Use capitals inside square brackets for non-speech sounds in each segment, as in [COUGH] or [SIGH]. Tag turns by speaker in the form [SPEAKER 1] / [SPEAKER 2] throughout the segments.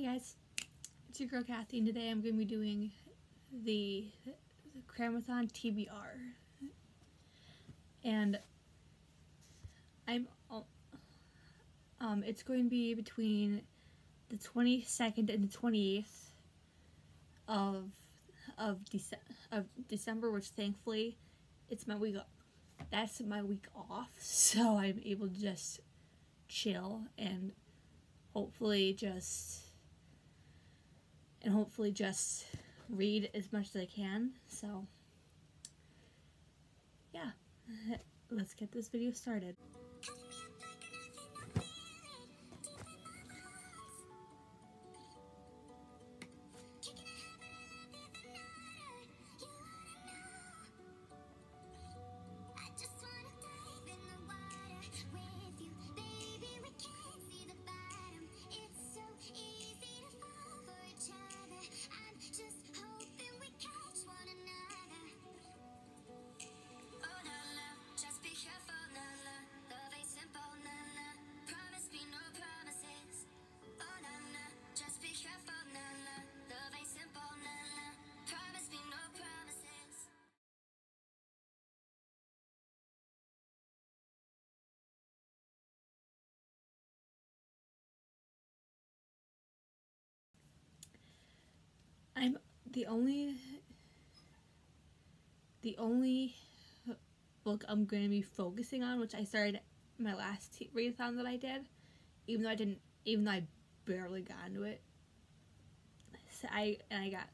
[SPEAKER 1] Hey guys, it's your girl Cathy, and today I'm going to be doing the, the Cramathon TBR. And I'm, um, it's going to be between the 22nd and the 28th of, of, Dece- of December, which thankfully it's my week, that's my week off, [LAUGHS] so I'm able to just chill and hopefully just and hopefully just read as much as I can. So, yeah, [LAUGHS] let's get this video started. I'm the only the only book I'm going to be focusing on, which I started my last readathon that I did, even though I didn't, even though I barely got into it. So I and I got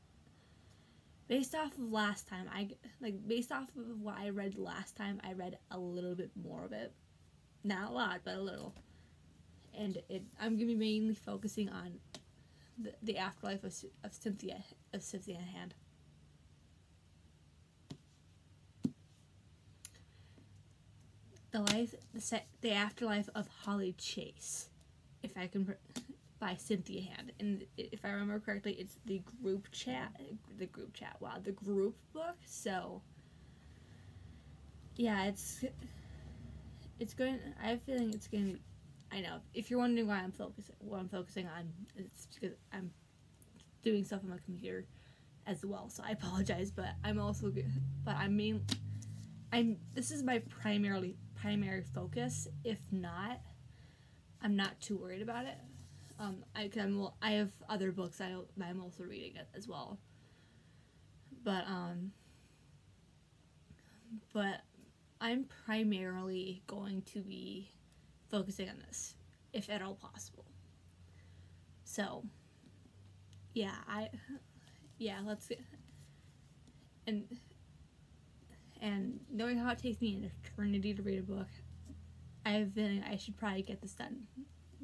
[SPEAKER 1] based off of last time. I like based off of what I read last time. I read a little bit more of it, not a lot, but a little. And it, I'm gonna be mainly focusing on the, the afterlife of, of Cynthia of Cynthia Hand. The life, the, set, the afterlife of Holly Chase, if I can, by Cynthia Hand, and if I remember correctly, it's the group chat, the group chat. Wow, the group book. So, yeah, it's it's going. I have a feeling it's going to I know. If you're wondering why I'm focusing, what I'm focusing on, it's because I'm doing stuff on my computer as well. So I apologize, but I'm also. But I mean, I'm. This is my primarily primary focus. If not, I'm not too worried about it. Um, I can. Well, I have other books I I'm also reading it as well. But um. But I'm primarily going to be focusing on this, if at all possible. So, yeah, I, yeah, let's get, and, and knowing how it takes me an eternity to read a book, I've been, I should probably get this done,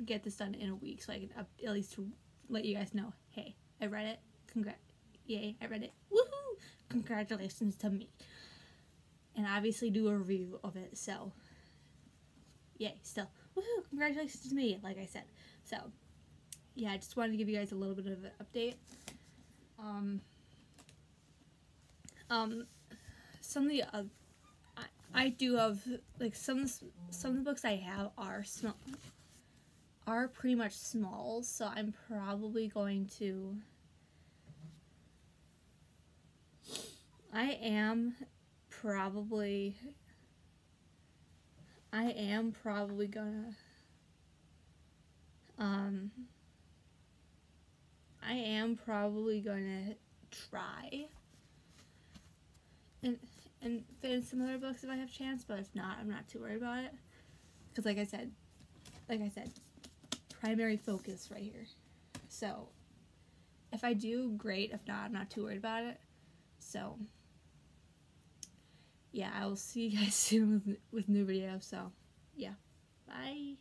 [SPEAKER 1] get this done in a week so I can up, at least let you guys know, hey, I read it, congrats, yay, I read it, woohoo, congratulations to me. And obviously do a review of it, so yay, still. Woohoo, congratulations to me, like I said. So, yeah, I just wanted to give you guys a little bit of an update. Um, um, some of the, uh, I, I do have, like, some, some of the books I have are small, are pretty much small, so I'm probably going to, I am probably I am probably gonna um I am probably gonna try and and finish some other books if I have chance, but if not, I'm not too worried about it. Because like I said, like I said, primary focus right here. So if I do, great. If not, I'm not too worried about it. So yeah, I will see you guys [LAUGHS] soon with, with new videos. So, yeah. Bye.